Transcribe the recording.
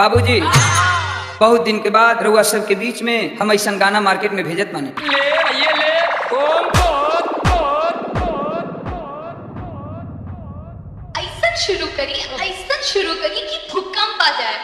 बाबूजी बहुत दिन के बाद रउआ सब के बीच में हम ऐसा गाना मार्केट में भेजत माने ले ले। ओम ऐसा शुरू करी ऐसा शुरू करी कि भूकंप आ जाए।